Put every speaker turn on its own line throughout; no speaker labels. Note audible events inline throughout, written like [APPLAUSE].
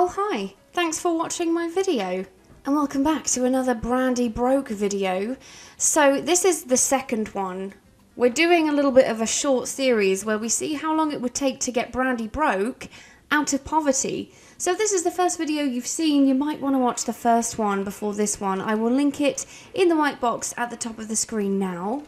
Oh hi, thanks for watching my video. And welcome back to another Brandi Broke video. So this is the second one. We're doing a little bit of a short series where we see how long it would take to get Brandi broke out of poverty. So this is the first video you've seen, you might want to watch the first one before this one. I will link it in the white box at the top of the screen now.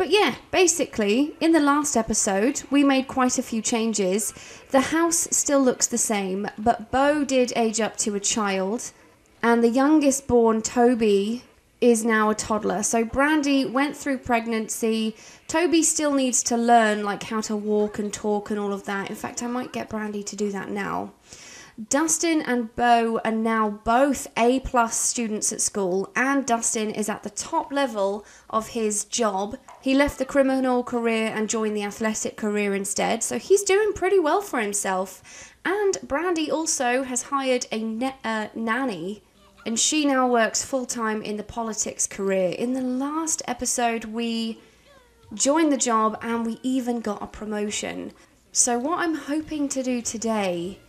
But yeah, basically, in the last episode, we made quite a few changes. The house still looks the same, but Beau did age up to a child, and the youngest born, Toby, is now a toddler. So Brandi went through pregnancy. Toby still needs to learn like how to walk and talk and all of that. In fact, I might get Brandi to do that now. Dustin and Beau are now both A plus students at school, and Dustin is at the top level of his job. He left the criminal career and joined the athletic career instead, so he's doing pretty well for himself. And Brandi also has hired a ne- uh, nanny, and she now works full time in the politics career. In the last episode, we joined the job and we even got a promotion. So, what I'm hoping to do today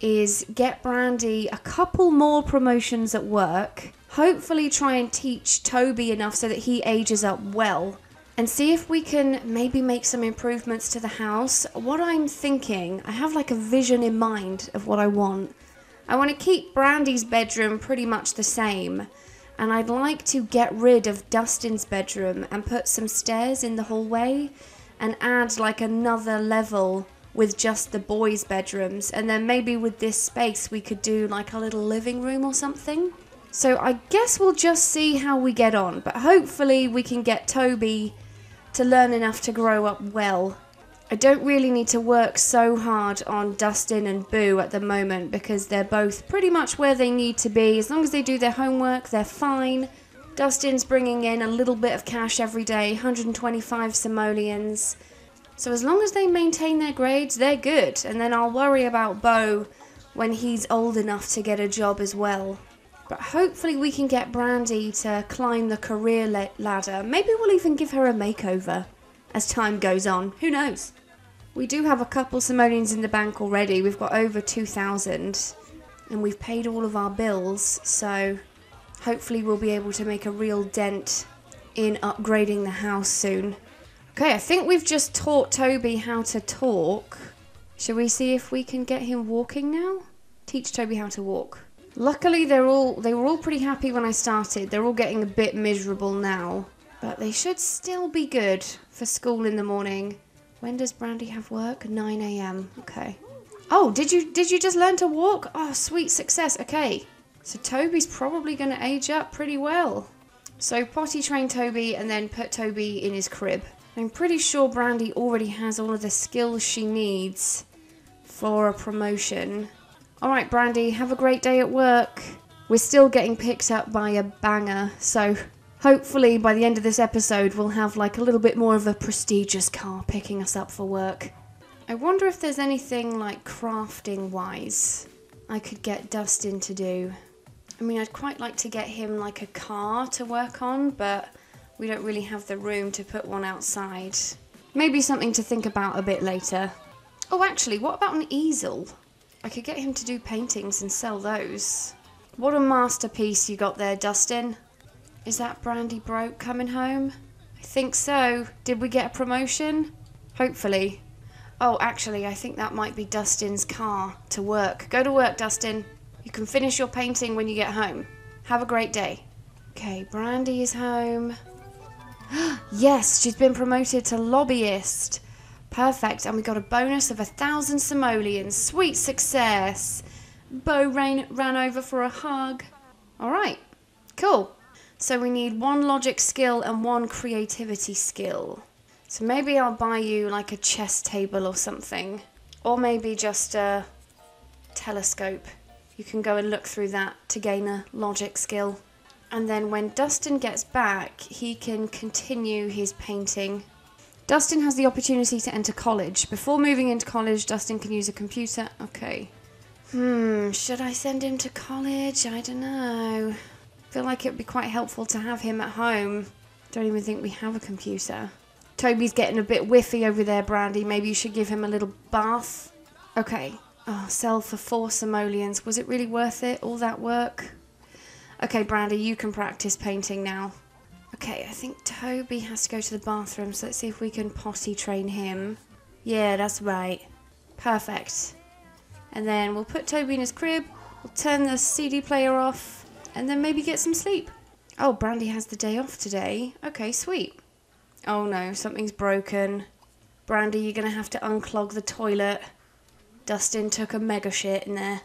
is get Brandi a couple more promotions at work. Hopefully, try and teach Toby enough so that he ages up well. And see if we can maybe make some improvements to the house. What I'm thinking, I have like a vision in mind of what I want. I want to keep Brandi's bedroom pretty much the same. And I'd like to get rid of Dustin's bedroom and put some stairs in the hallway and add like another level with just the boys' bedrooms, and then maybe with this space we could do like a little living room or something. So I guess we'll just see how we get on, but hopefully we can get Toby to learn enough to grow up well. I don't really need to work so hard on Dustin and Beau at the moment because they're both pretty much where they need to be. As long as they do their homework, they're fine. Dustin's bringing in a little bit of cash every day, 125 simoleons. So as long as they maintain their grades, they're good. And then I'll worry about Beau when he's old enough to get a job as well. But hopefully we can get Brandi to climb the career la- ladder. Maybe we'll even give her a makeover as time goes on. Who knows? We do have a couple simoleons in the bank already. We've got over 2,000 and we've paid all of our bills. So hopefully we'll be able to make a real dent in upgrading the house soon. Okay, I think we've just taught Toby how to talk. Shall we see if we can get him walking now? Teach Toby how to walk. Luckily, they're all they were all pretty happy when I started. They're all getting a bit miserable now, but they should still be good for school in the morning. When does Brandi have work? 9 a.m. Okay. Oh, did you did you just learn to walk? Oh, sweet success. Okay. So Toby's probably going to age up pretty well. So potty train Toby and then put Toby in his crib. I'm pretty sure Brandi already has all of the skills she needs for a promotion. Alright, Brandi, have a great day at work. We're still getting picked up by a banger, so hopefully by the end of this episode we'll have like a little bit more of a prestigious car picking us up for work. I wonder if there's anything like crafting wise I could get Dustin to do. I mean, I'd quite like to get him like a car to work on, but we don't really have the room to put one outside. Maybe something to think about a bit later. Oh, actually, what about an easel? I could get him to do paintings and sell those. What a masterpiece you got there, Dustin. Is that Brandi Broke coming home? I think so. Did we get a promotion? Hopefully. Oh, actually, I think that might be Dustin's car to work. Go to work, Dustin. You can finish your painting when you get home. Have a great day. Okay, Brandi is home. [GASPS] yes, she's been promoted to lobbyist. Perfect, and we got a bonus of a thousand simoleons. Sweet success. Beau ran, ran over for a hug. All right, cool. So we need one logic skill and one creativity skill. So maybe I'll buy you like a chess table or something. Or maybe just a telescope. You can go and look through that to gain a logic skill. And then when Dustin gets back, he can continue his painting. Dustin has the opportunity to enter college. Before moving into college, Dustin can use a computer. Okay. Hmm, should I send him to college? I don't know. Feel like it would be quite helpful to have him at home. Don't even think we have a computer. Toby's getting a bit whiffy over there, Brandi. Maybe you should give him a little bath. Okay. Oh, sell for four simoleons. Was it really worth it? All that work? Okay, Brandi, you can practice painting now. Okay, I think Toby has to go to the bathroom, so let's see if we can potty train him. Yeah, that's right. Perfect. And then we'll put Toby in his crib, we'll turn the CD player off, and then maybe get some sleep. Oh, Brandi has the day off today. Okay, sweet. Oh no, something's broken. Brandi, you're gonna have to unclog the toilet. Dustin took a mega shit in there.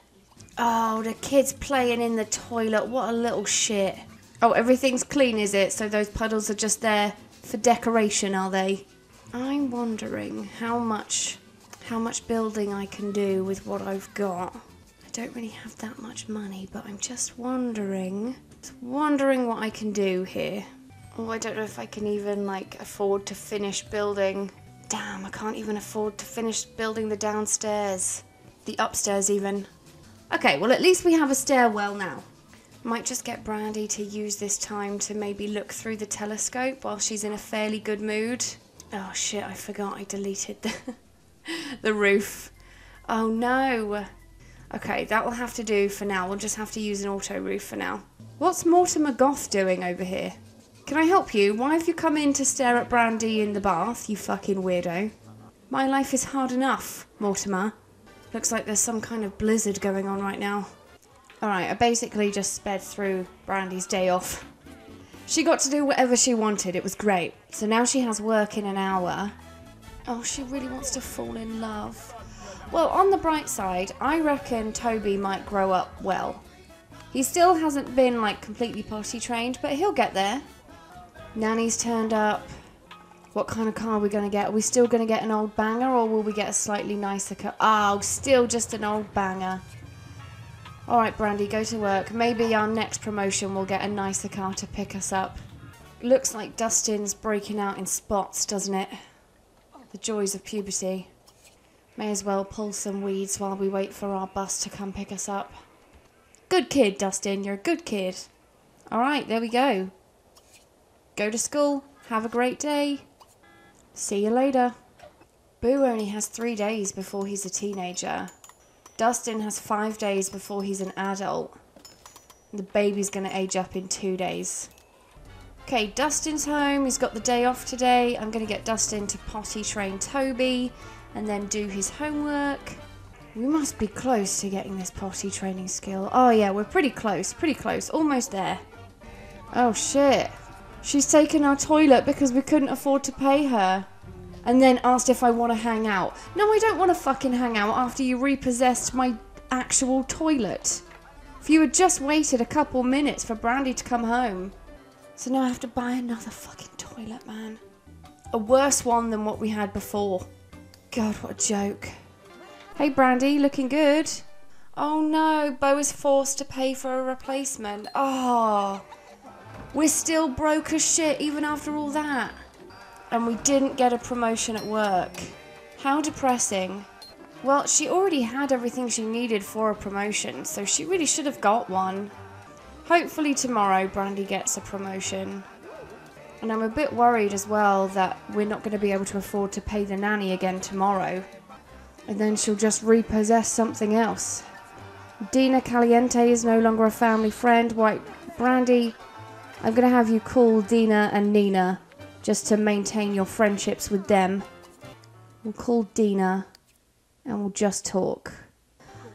Oh, the kid's playing in the toilet. What a little shit. Oh, everything's clean, is it? So those puddles are just there for decoration, are they? I'm wondering how much how much building I can do with what I've got. I don't really have that much money, but I'm just wondering just wondering what I can do here. Oh, I don't know if I can even like afford to finish building. Damn, I can't even afford to finish building the downstairs. The upstairs even. Okay, well at least we have a stairwell now. Might just get Brandi to use this time to maybe look through the telescope while she's in a fairly good mood. Oh shit, I forgot I deleted the, [LAUGHS] the roof. Oh no. Okay, that will have to do for now. We'll just have to use an auto roof for now. What's Mortimer Goth doing over here? Can I help you? Why have you come in to stare at Brandi in the bath, you fucking weirdo? My life is hard enough, Mortimer. Looks like there's some kind of blizzard going on right now. Alright, I basically just sped through Brandi's day off. She got to do whatever she wanted, it was great. So now she has work in an hour. Oh, she really wants to fall in love. Well, on the bright side, I reckon Toby might grow up well. He still hasn't been like completely potty trained, but he'll get there. Nanny's turned up. What kind of car are we going to get? Are we still going to get an old banger or will we get a slightly nicer car? Oh, still just an old banger. All right, Brandi, go to work. Maybe our next promotion will get a nicer car to pick us up. Looks like Dustin's breaking out in spots, doesn't it? The joys of puberty. May as well pull some weeds while we wait for our bus to come pick us up. Good kid, Dustin. You're a good kid. All right, there we go. Go to school. Have a great day. See you later. Beau only has three days before he's a teenager. Dustin has five days before he's an adult. The baby's going to age up in two days. Okay, Dustin's home. He's got the day off today. I'm going to get Dustin to potty train Toby and then do his homework. We must be close to getting this potty training skill. Oh, yeah, we're pretty close. Pretty close. Almost there. Oh, shit. She's taken our toilet because we couldn't afford to pay her and then asked if I want to hang out. No, I don't want to fucking hang out after you repossessed my actual toilet. If you had just waited a couple minutes for Brandi to come home. So now I have to buy another fucking toilet, man. A worse one than what we had before. God, what a joke. Hey, Brandi, looking good. Oh no, Beau is forced to pay for a replacement. Oh, we're still broke as shit even after all that and we didn't get a promotion at work. How depressing. Well, she already had everything she needed for a promotion, so she really should have got one. Hopefully tomorrow Brandi gets a promotion. And I'm a bit worried as well that we're not going to be able to afford to pay the nanny again tomorrow. And then she'll just repossess something else. Dina Caliente is no longer a family friend. White Brandi, I'm going to have you call Dina and Nina just to maintain your friendships with them. We'll call Dina and we'll just talk.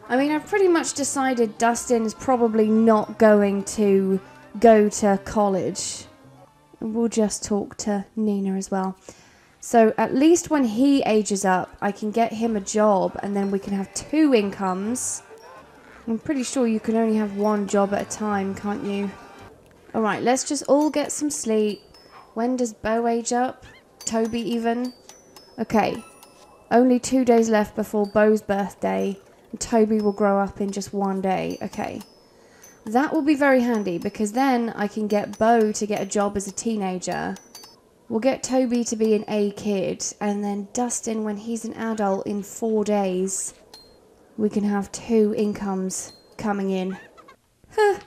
I mean, I've pretty much decided Dustin's probably not going to go to college. We'll just talk to Nina as well. So at least when he ages up, I can get him a job and then we can have two incomes. I'm pretty sure you can only have one job at a time, can't you? Alright, let's just all get some sleep. When does Beau age up? Toby even? Okay. Only two days left before Beau's birthday, and Toby will grow up in just one day. Okay. That will be very handy because then I can get Beau to get a job as a teenager. We'll get Toby to be an A kid, and then Dustin, when he's an adult in four days, we can have two incomes coming in. Huh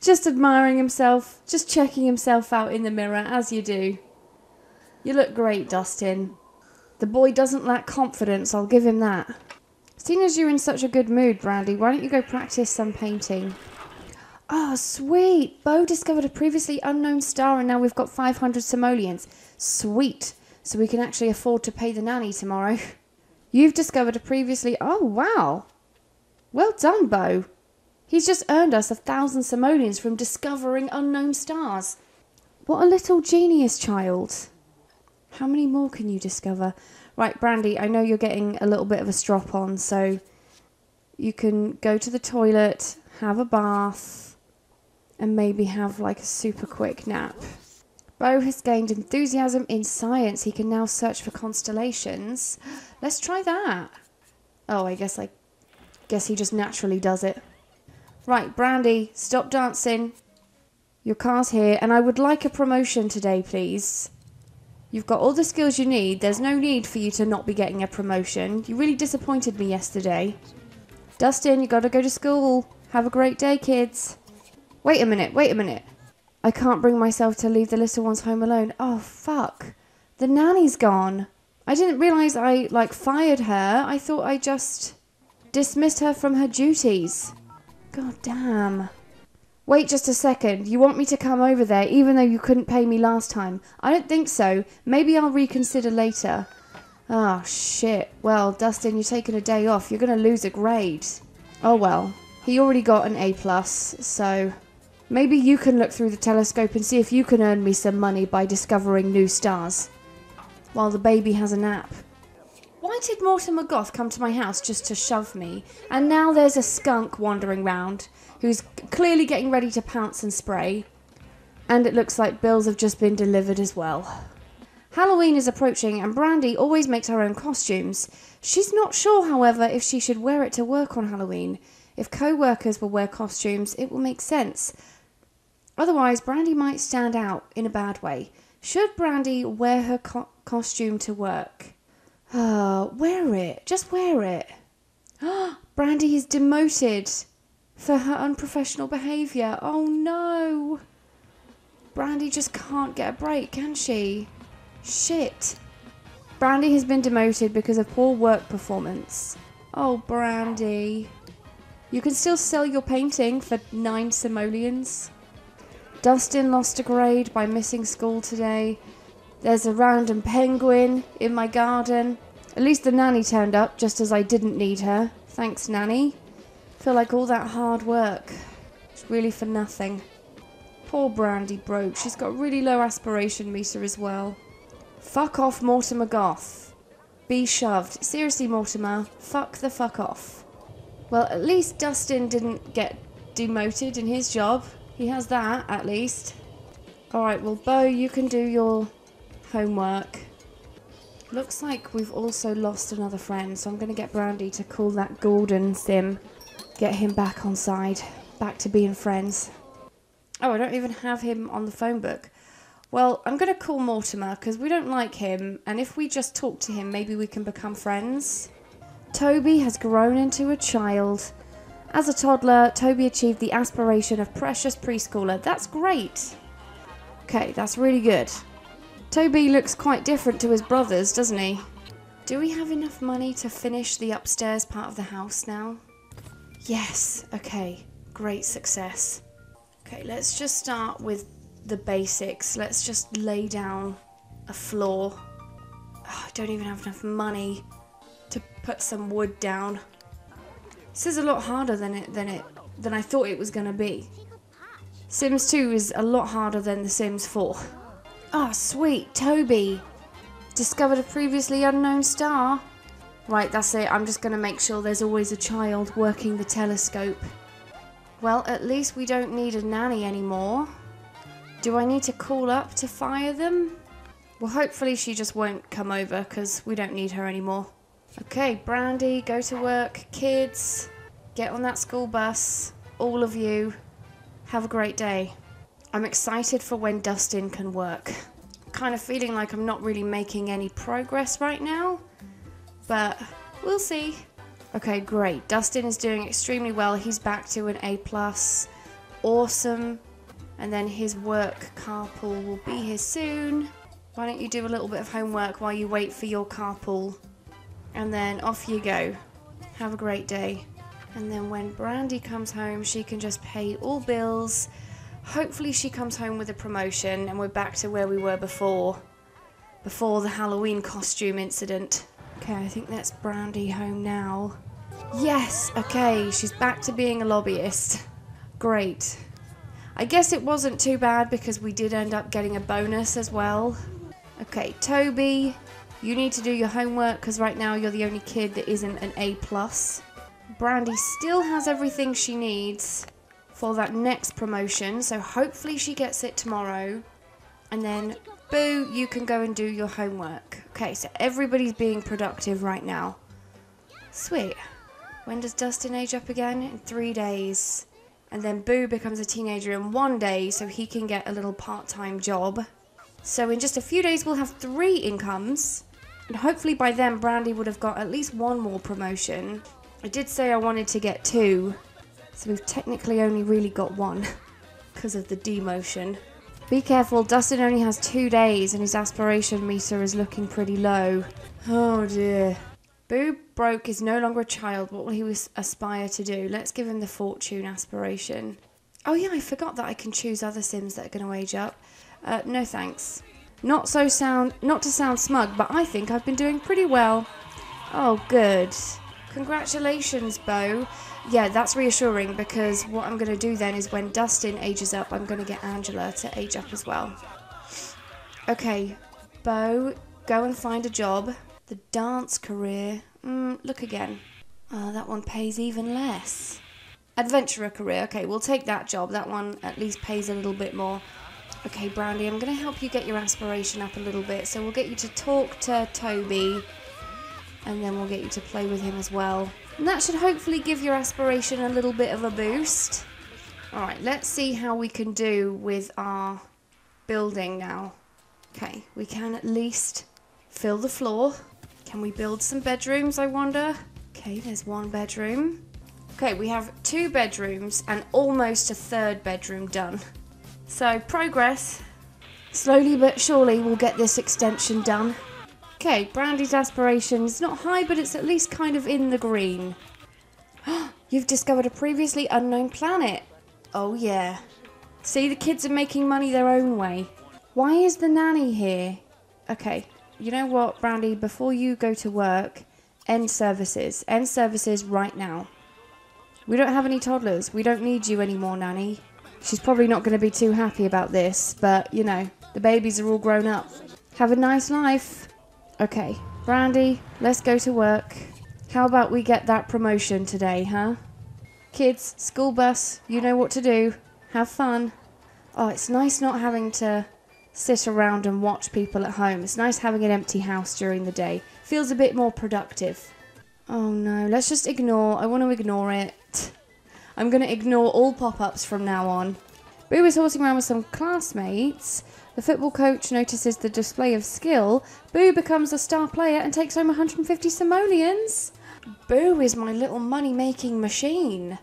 just admiring himself, just checking himself out in the mirror, as you do. You look great, Dustin. The boy doesn't lack confidence, I'll give him that. Seeing as you're in such a good mood, Brandi, why don't you go practice some painting? Oh, sweet. Beau discovered a previously unknown star and now we've got 500 simoleons. Sweet. So we can actually afford to pay the nanny tomorrow. [LAUGHS] You've discovered a previously. Oh, wow. Well done, Beau. He's just earned us a thousand simoleons from discovering unknown stars. What a little genius child. How many more can you discover? Right, Brandi, I know you're getting a little bit of a strop on, so you can go to the toilet, have a bath, and maybe have like a super quick nap. Beau has gained enthusiasm in science. He can now search for constellations. Let's try that. Oh, I guess I guess he just naturally does it. Right, Brandi, stop dancing. Your car's here, and I would like a promotion today, please. You've got all the skills you need. There's no need for you to not be getting a promotion. You really disappointed me yesterday. Dustin, you gotta go to school. Have a great day, kids. Wait a minute, wait a minute. I can't bring myself to leave the little ones home alone. Oh, fuck. The nanny's gone. I didn't realise I, like, fired her. I thought I just dismissed her from her duties. God damn. Wait just a second. You want me to come over there even though you couldn't pay me last time? I don't think so. Maybe I'll reconsider later. Oh, shit. Well, Dustin, you're taking a day off. You're going to lose a grade. Oh, well. He already got an A+, plus, so... Maybe you can look through the telescope and see if you can earn me some money by discovering new stars. While the baby has a nap. Why did Mortimer Goth come to my house just to shove me? And now there's a skunk wandering round who's clearly getting ready to pounce and spray. And it looks like bills have just been delivered as well. Halloween is approaching, and Brandi always makes her own costumes. She's not sure, however, if she should wear it to work on Halloween. If co workers will wear costumes, it will make sense. Otherwise, Brandi might stand out in a bad way. Should Brandi wear her co- costume to work? Oh, wear it. Just wear it. [GASPS] Brandi is demoted for her unprofessional behaviour. Oh no. Brandi just can't get a break, can she? Shit. Brandi has been demoted because of poor work performance. Oh, Brandi. You can still sell your painting for nine simoleons. Dustin lost a grade by missing school today. There's a random penguin in my garden. At least the nanny turned up just as I didn't need her. Thanks, nanny. Feel like all that hard work is really for nothing. Poor Brandi broke. She's got really low aspiration meter as well. Fuck off, Mortimer Goth. Be shoved. Seriously, Mortimer, fuck the fuck off. Well, at least Dustin didn't get demoted in his job. He has that, at least. Alright, well, Beau, you can do your homework. Looks like we've also lost another friend, so I'm going to get Brandi to call that Gordon sim. Get him back on side. Back to being friends. Oh, I don't even have him on the phone book. Well, I'm going to call Mortimer because we don't like him, and if we just talk to him, maybe we can become friends. Toby has grown into a child. As a toddler, Toby achieved the aspiration of precious preschooler. That's great. Okay, that's really good. Toby looks quite different to his brothers, doesn't he? Do we have enough money to finish the upstairs part of the house now? Yes, okay, great success. Okay, let's just start with the basics. Let's just lay down a floor. Oh, I don't even have enough money to put some wood down. This is a lot harder than it than it than I thought it was gonna be. Sims 2 is a lot harder than The Sims 4. Oh, sweet, Toby. Discovered a previously unknown star. Right, that's it. I'm just going to make sure there's always a child working the telescope. Well, at least we don't need a nanny anymore. Do I need to call up to fire them? Well, hopefully she just won't come over because we don't need her anymore. Okay, Brandi, go to work. Kids, get on that school bus. All of you, have a great day. I'm excited for when Dustin can work. Kind of feeling like I'm not really making any progress right now, but we'll see. Okay, great. Dustin is doing extremely well. He's back to an A plus. Awesome. And then his work carpool will be here soon. Why don't you do a little bit of homework while you wait for your carpool? And then off you go. Have a great day. And then when Brandi comes home, she can just pay all bills. Hopefully, she comes home with a promotion and we're back to where we were before. Before the Halloween costume incident. Okay, I think that's Brandi home now. Yes, okay, she's back to being a lobbyist. Great. I guess it wasn't too bad because we did end up getting a bonus as well. Okay, Toby, you need to do your homework because right now you're the only kid that isn't an A+. plus. Brandi still has everything she needs for that next promotion, so hopefully she gets it tomorrow. And then, Beau, you can go and do your homework. Okay, so everybody's being productive right now. Sweet. When does Dustin age up again? In three days. And then Beau becomes a teenager in one day, so he can get a little part time job. So in just a few days, we'll have three incomes. And hopefully by then, Brandi would have got at least one more promotion. I did say I wanted to get two, so we've technically only really got one [LAUGHS] because of the demotion. Be careful, Dustin only has two days and his aspiration meter is looking pretty low. Oh dear. Beau Broke is no longer a child. What will he aspire to do? Let's give him the fortune aspiration. Oh yeah, I forgot that I can choose other Sims that are going to age up. Uh, no thanks. Not so sound, not to sound smug, but I think I've been doing pretty well. Oh, good. Congratulations, Beau. Yeah, that's reassuring because what I'm going to do then is when Dustin ages up, I'm going to get Angela to age up as well. Okay, Beau, go and find a job. The dance career. Mm, look again. Oh, that one pays even less. Adventurer career. Okay, we'll take that job. That one at least pays a little bit more. Okay, Brandi, I'm going to help you get your aspiration up a little bit. So we'll get you to talk to Toby and then we'll get you to play with him as well. And that should hopefully give your aspiration a little bit of a boost. Alright, let's see how we can do with our building now. Okay, we can at least fill the floor. Can we build some bedrooms, I wonder? Okay, there's one bedroom. Okay, we have two bedrooms and almost a third bedroom done. So, progress. Slowly but surely we'll get this extension done. Okay, Brandi's aspiration is not high, but it's at least kind of in the green. [GASPS] You've discovered a previously unknown planet. Oh, yeah. See, the kids are making money their own way. Why is the nanny here? Okay, you know what, Brandi? Before you go to work, end services. End services right now. We don't have any toddlers. We don't need you anymore, nanny. She's probably not going to be too happy about this, but, you know, the babies are all grown up. Have a nice life. Okay, Brandi, let's go to work. How about we get that promotion today, huh? Kids, school bus, you know what to do. Have fun. Oh, it's nice not having to sit around and watch people at home. It's nice having an empty house during the day. Feels a bit more productive. Oh no, let's just ignore. I want to ignore it. I'm going to ignore all pop ups from now on. We is horsing around with some classmates the football coach notices the display of skill. Beau becomes a star player and takes home 150 simoleons. Beau is my little money making machine.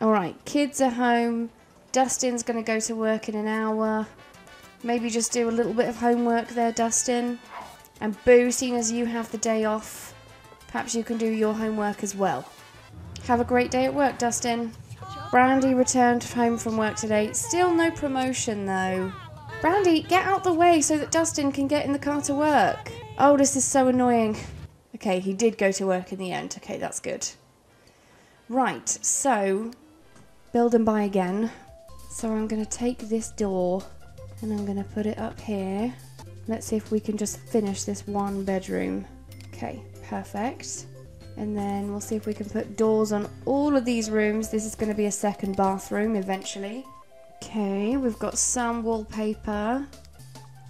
Alright, kids are home. Dustin's going to go to work in an hour. Maybe just do a little bit of homework there, Dustin. And Beau, seeing as you have the day off, perhaps you can do your homework as well. Have a great day at work, Dustin. Brandi returned home from work today. Still no promotion though. Brandi, get out the way so that Dustin can get in the car to work. Oh, this is so annoying. Okay, he did go to work in the end. Okay, that's good. Right, so build and buy again. So I'm going to take this door and I'm going to put it up here. Let's see if we can just finish this one bedroom. Okay, perfect. And then we'll see if we can put doors on all of these rooms. This is going to be a second bathroom eventually. Okay, we've got some wallpaper.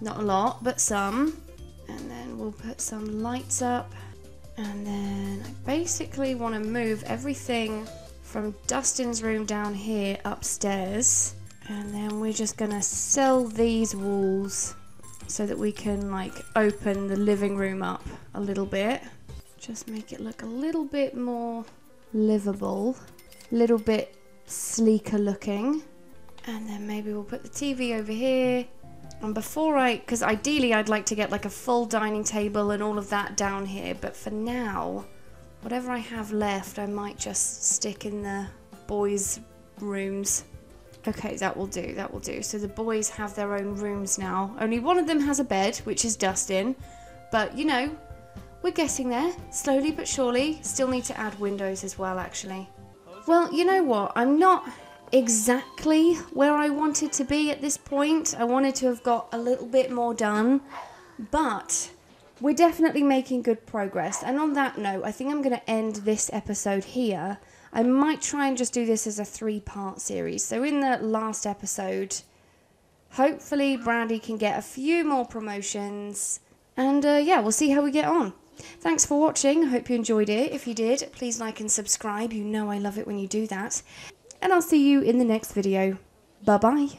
Not a lot, but some. And then we'll put some lights up. And then I basically want to move everything from Dustin's room down here upstairs. And then we're just going to sell these walls so that we can like open the living room up a little bit. Just make it look a little bit more livable, a little bit sleeker looking. And then maybe we'll put the TV over here. And before I, because ideally I'd like to get like a full dining table and all of that down here. But for now, Whatever I have left, I might just stick in the boys' rooms. Okay, that will do, that will do. So the boys have their own rooms now. Only one of them has a bed, which is Dustin. But, you know, we're getting there, slowly but surely. Still need to add windows as well, actually. Well, you know what? I'm not exactly where I wanted to be at this point. I wanted to have got a little bit more done, but we're definitely making good progress. And on that note, I think I'm going to end this episode here. I might try and just do this as a three part series. So, in the last episode, hopefully, Brandi can get a few more promotions. And uh, yeah, we'll see how we get on. Thanks for watching. I hope you enjoyed it. If you did, please like and subscribe. You know I love it when you do that. And I'll see you in the next video. Bye bye.